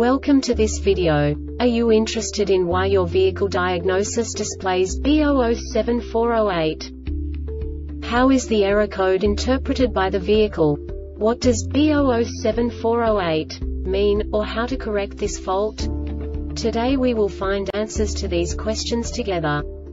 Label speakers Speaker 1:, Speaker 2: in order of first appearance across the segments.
Speaker 1: Welcome to this video. Are you interested in why your vehicle diagnosis displays B007408? How is the error code interpreted by the vehicle? What does B007408 mean, or how to correct this fault? Today we will find answers to these questions together.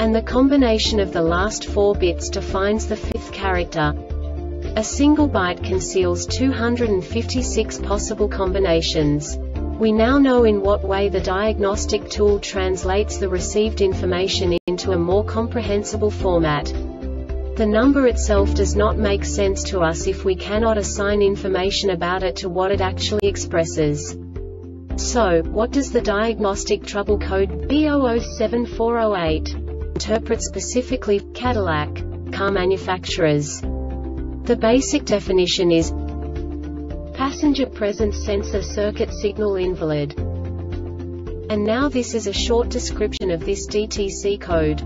Speaker 1: And the combination of the last 4 bits defines the fifth character. A single byte conceals 256 possible combinations. We now know in what way the diagnostic tool translates the received information into a more comprehensible format. The number itself does not make sense to us if we cannot assign information about it to what it actually expresses. So, what does the diagnostic trouble code B007408 interpret specifically Cadillac car manufacturers? The basic definition is Passenger presence sensor circuit signal invalid. And now this is a short description of this DTC code.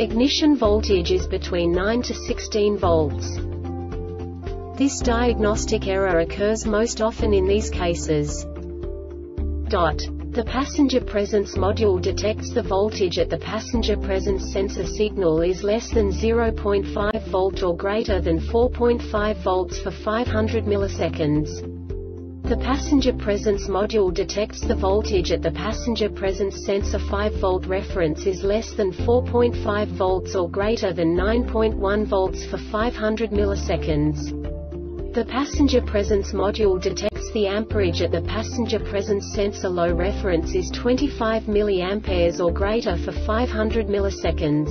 Speaker 1: Ignition voltage is between 9 to 16 volts. This diagnostic error occurs most often in these cases. Dot. The passenger presence module detects the voltage at the passenger presence sensor signal is less than 0.5 volt or greater than 4.5 volts for 500 milliseconds. The passenger presence module detects the voltage at the passenger presence sensor 5 volt reference is less than 4.5 volts or greater than 9.1 volts for 500 milliseconds. The passenger presence module detects the amperage at the passenger presence sensor low reference is 25 mA or greater for 500 milliseconds.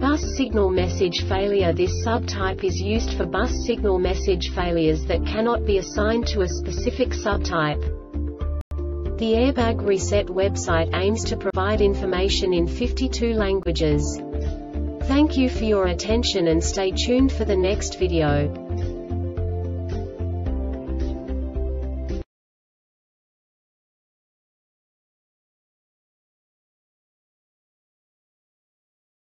Speaker 1: Bus signal message failure This subtype is used for bus signal message failures that cannot be assigned to a specific subtype. The Airbag Reset website aims to provide information in 52 languages. Thank you for your attention and stay tuned for the next video.